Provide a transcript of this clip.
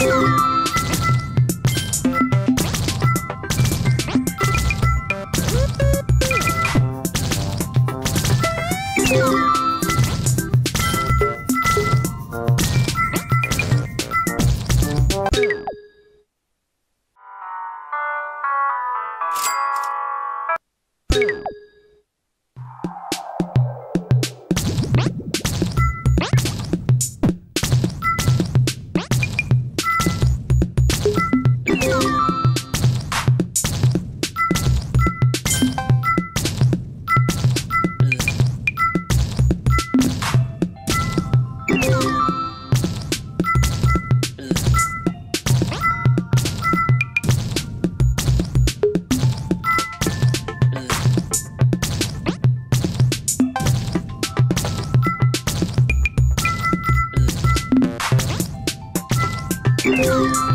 you you.